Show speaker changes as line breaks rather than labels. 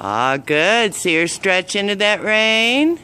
Ah, good. See her stretch into that rain?